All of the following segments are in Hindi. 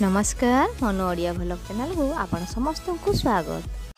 ନମସ୍କାର ମନୁ ଓଡ଼ିଆ ଭଲ ଚ୍ୟାନେଲକୁ ଆପଣ ସମସ୍ତଙ୍କୁ ସ୍ୱାଗତ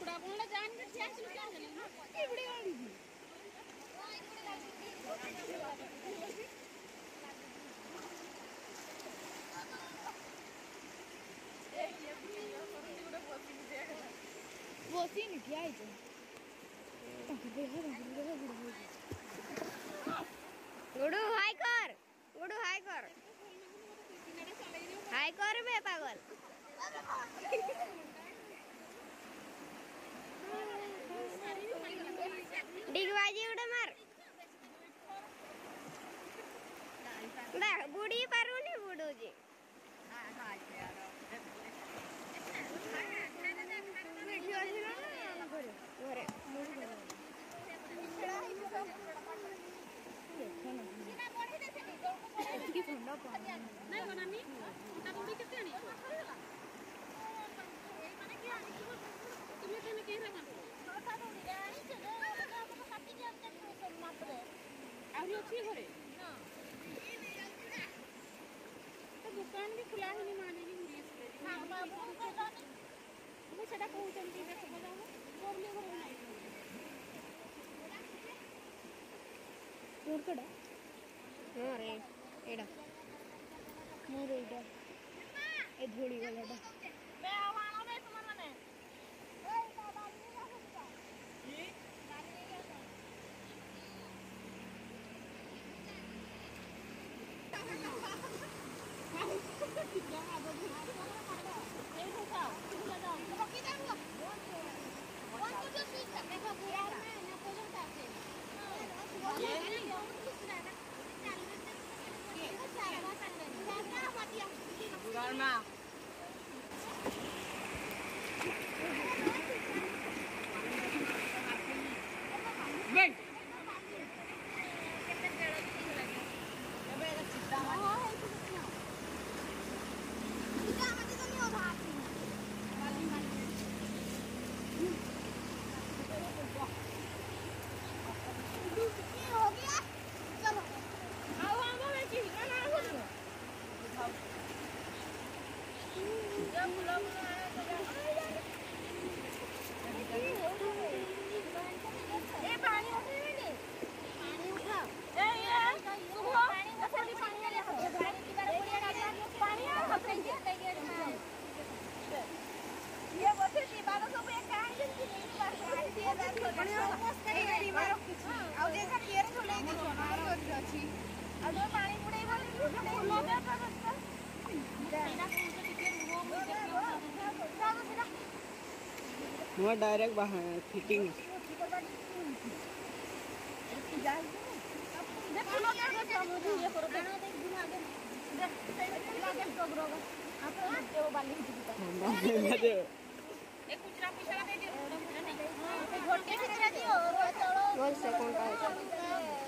కూడా ఉన్న దానికి చేసిన ఇప్పుడు वो सीन क्या है जो बेहद बेहद बेहद लाहिनी मानेली मुली ମୁଁ ସେଟା କହୁଛନ୍ତି ହଁ ରେ ଏଇଟା ମୋର ଏଇଟା ଏ ଧୂଳି ଗଲାଟା ଅଛି ଆଉ ଟିକେ ପାଣି ବୁଡ଼େଇବ ମୁଁ direct fitting One second, guys.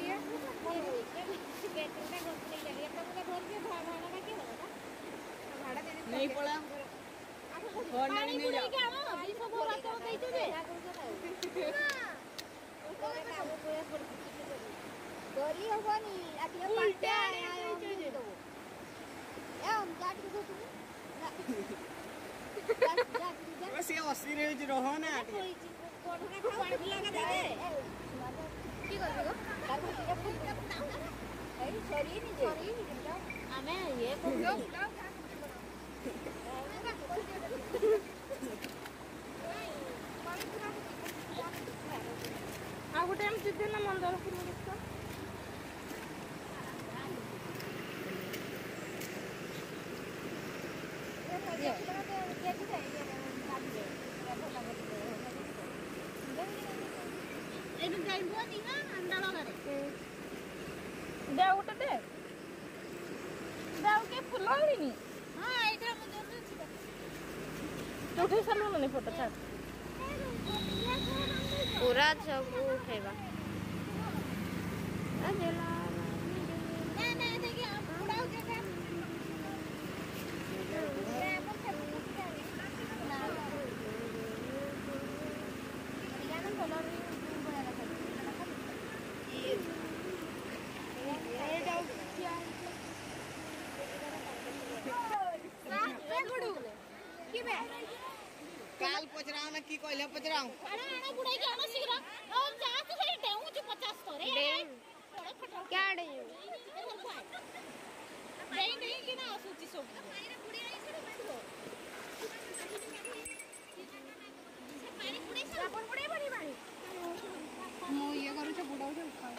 here? One week. বেতনটা রোজ চলে যাবে একটা মনে ধরছে ভাড়াটা কি হলো না ভাড়া দিয়ে দিতে নেই পড়া পানি পুরি কি আমো বিশ বড় তো দেইতো যে না ওটা না ও করে পড়ছি গরি হবনি আজকে পাটে আয় আয় দেবো এম যাট কিছু তুমি না बस ये असी रही रहो ना कोई कोठा का पानी लगा दे की कर दो Amin, ya. Jom, jom. Photo ଛାଡ଼ ପୁରା ସବୁ ଉଠେଇବା ଆମେ କି କହିଲେ ପଚରାଉ ଆଣ ଆଣ ବୁଡ଼ାଇକି ଆଣ ଶୀଘ୍ର ଆଉ ଯାଆନ୍ତୁ ସେଇ ଡେଉଁଛୁ ପଚାଶ ଥରେ କ୍ୟାଡ଼େ ଡେଇଁ ଡେଇଁକି ନା ଆସୁଛି ସବୁ ମୁଁ ଇଏ କରୁଛ ବୁଡ଼ାଉଛ ଉଠାଉ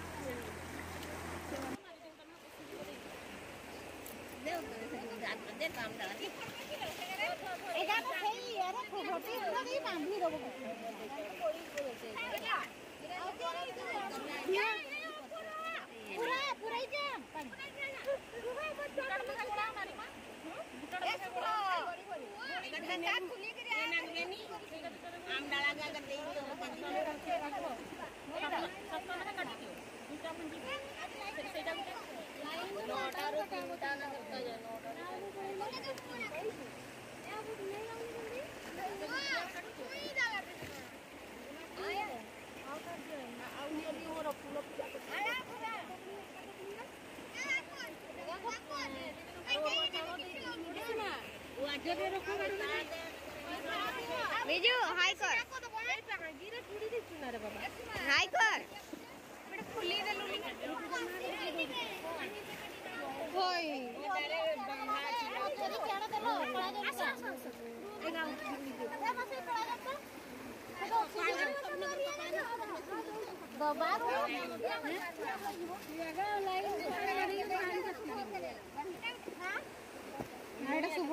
বান্ধি দেবো বিজু হাই কর হাই কর খুলি দেলু ওই বাবা লাইন শুভ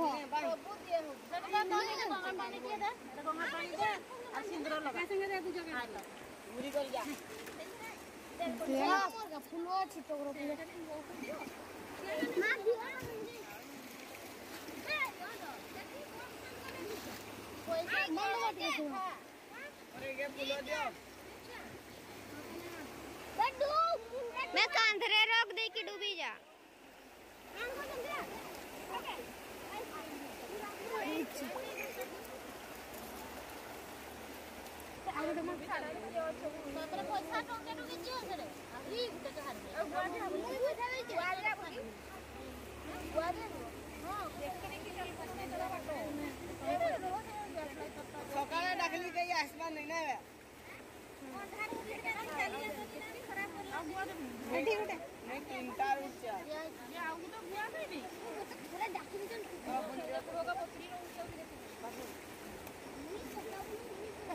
मैं कांधरे रोक दे कि डूबी जा। ସକାଳେ ଡାକିଲି କେହି ଆସିବାର ନାଇଁ ନା ନାଇଁ ତିନିଟା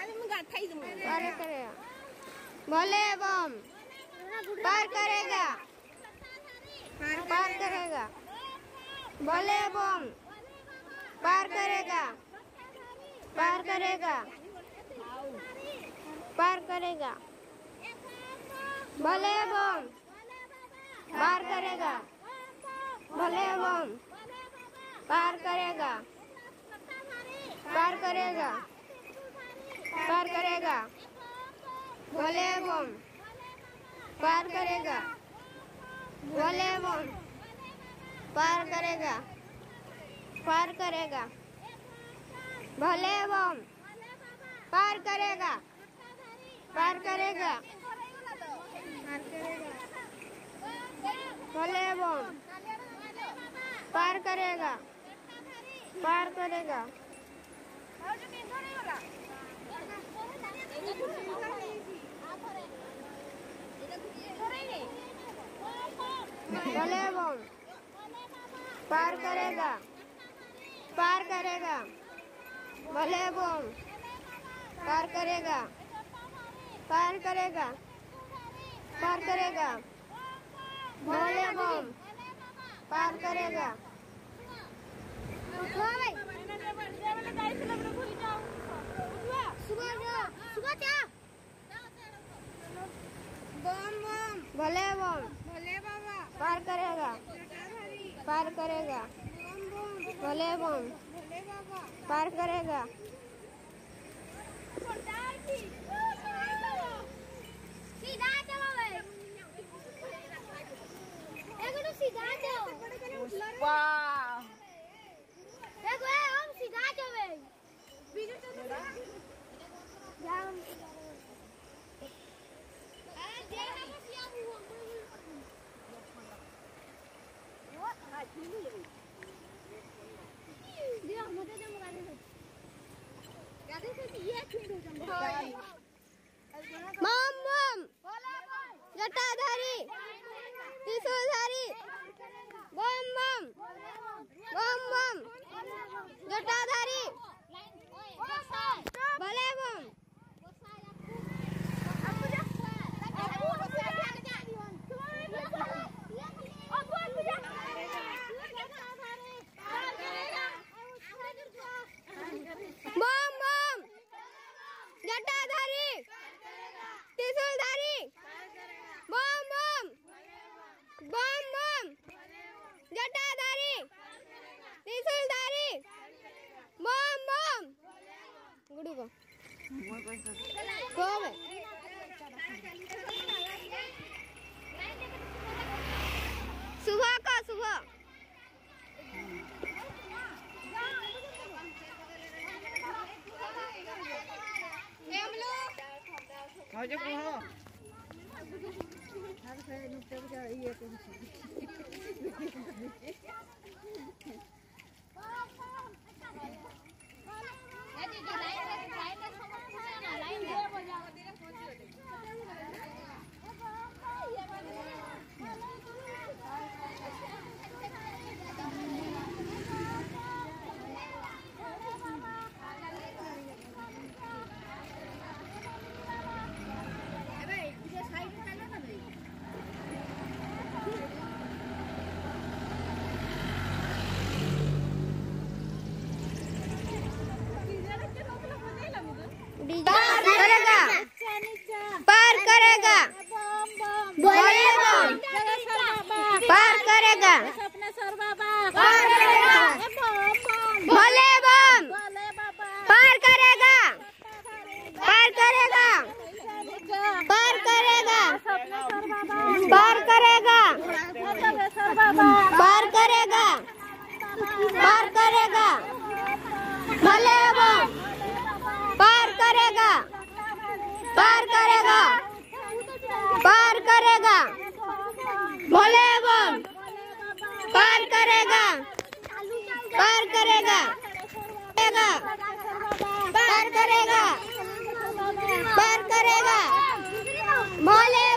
पार करेगा। बोले बम पार करेगा। पार करेगा। बोले बम पार करेगा। पार करेगा। पार करेगा। बोले बम पार करेगा। बोले बम पार करेगा। पार करेगा। पार करेगा। बोले बम पार करेगा। बोले बम पार करेगा। पार करेगा। भोले बम पार करेगा। पार करेगा। भोले बम पार करेगा। पार करेगा। भोले बम पार करेगा पार करेगा भोले बम पार करेगा पार करेगा पार करेगा भोले बम पार करेगा भोले बम भोले बाबा पार करेगा पार करेगा भोले बम भोले बाबा पार करेगा सीधा चलो सीधा चलो Bye. पार करेगा। भले वो पार करेगा। पार करेगा। पार करेगा। भले वो पार करेगा। पार करेगा। पार करेगा। पार करेगा। भोले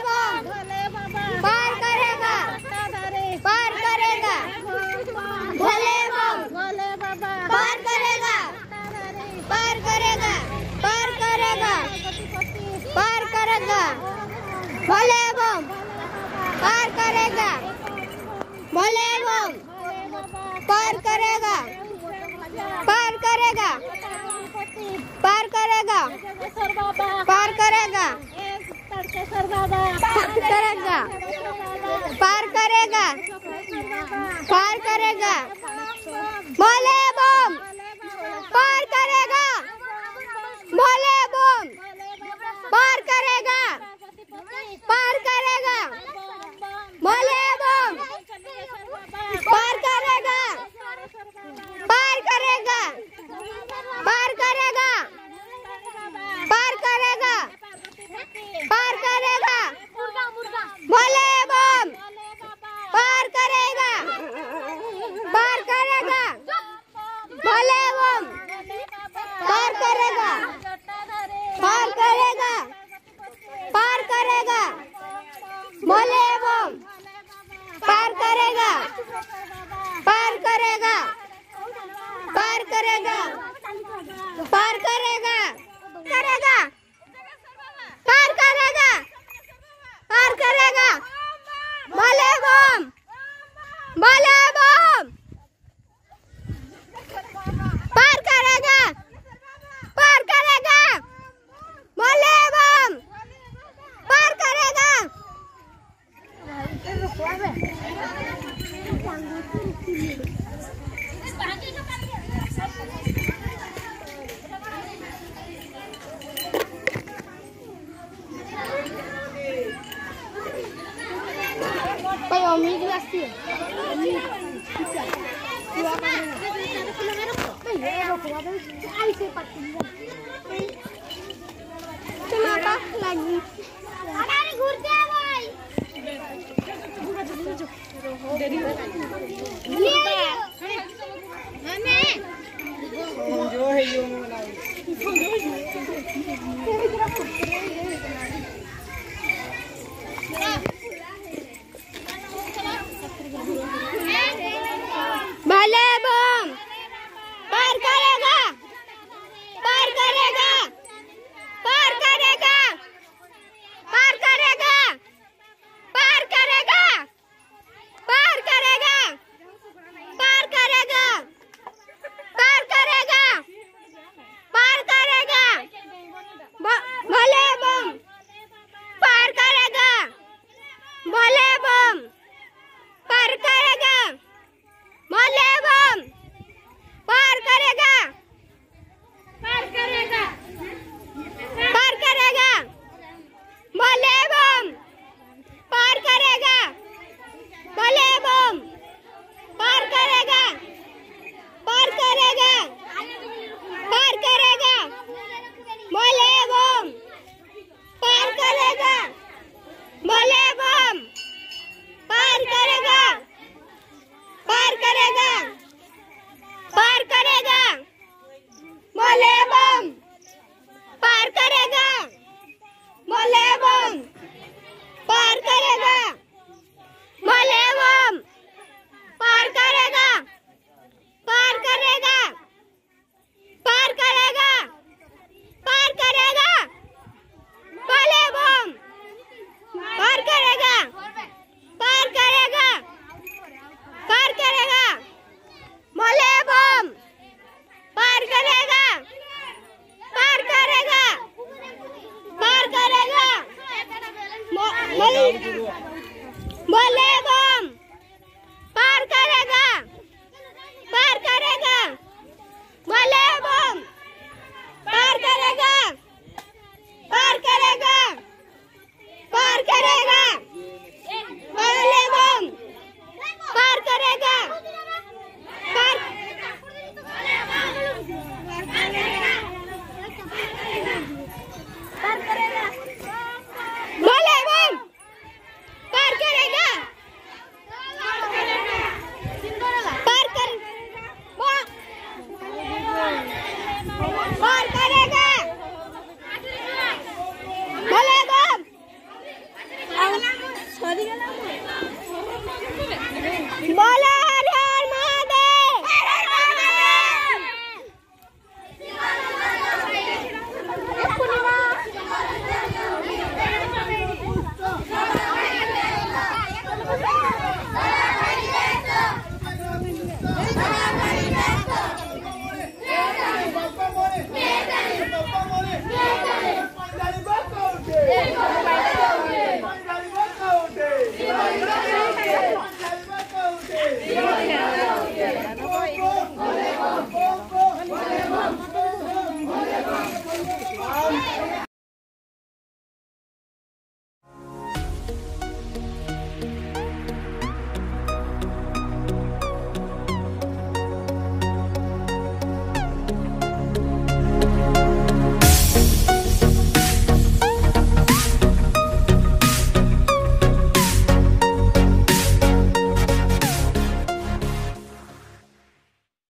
बाबा। पार करेगा। पार करेगा। पार करेगा। पार करेगा। बोले बम। पार करेगा। बोले बम। पार करेगा। पार करेगा। बोले